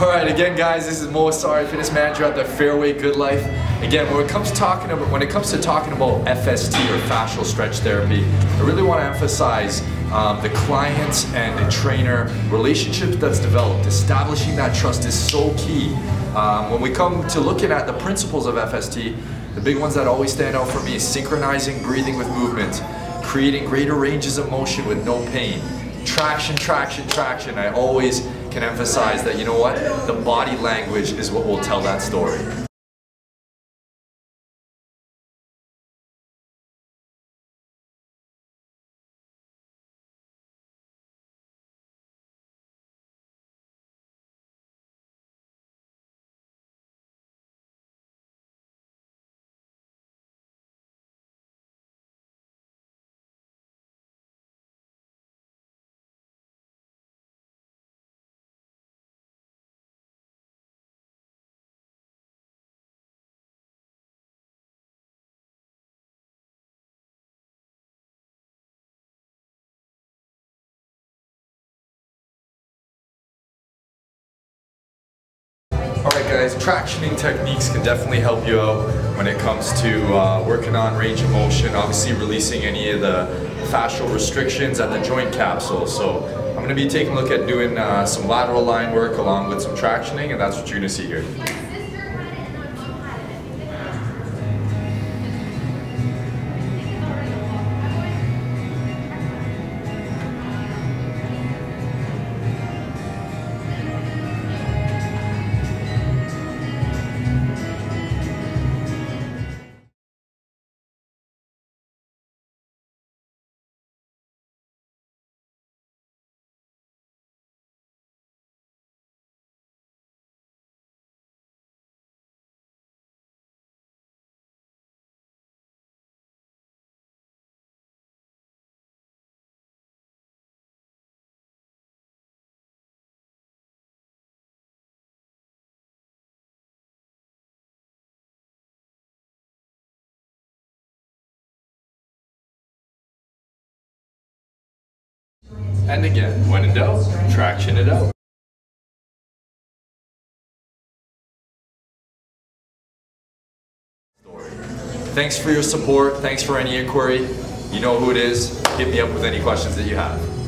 All right, again, guys, this is Moe Asari, fitness manager at the Fairway GoodLife. Again, when it comes to talking about when it comes to talking about FST or fascial stretch therapy, I really want to emphasize um, the client and the trainer relationship that's developed. Establishing that trust is so key. Um, when we come to looking at the principles of FST, the big ones that always stand out for me is synchronizing breathing with movement, creating greater ranges of motion with no pain, traction, traction, traction. I always can emphasize that, you know what, the body language is what will tell that story. Guys, tractioning techniques can definitely help you out when it comes to uh, working on range of motion, obviously releasing any of the fascial restrictions at the joint capsule. So I'm going to be taking a look at doing uh, some lateral line work along with some tractioning and that's what you're going to see here. And again, when in doubt, traction it out. Thanks for your support. Thanks for any inquiry. You know who it is. Hit me up with any questions that you have.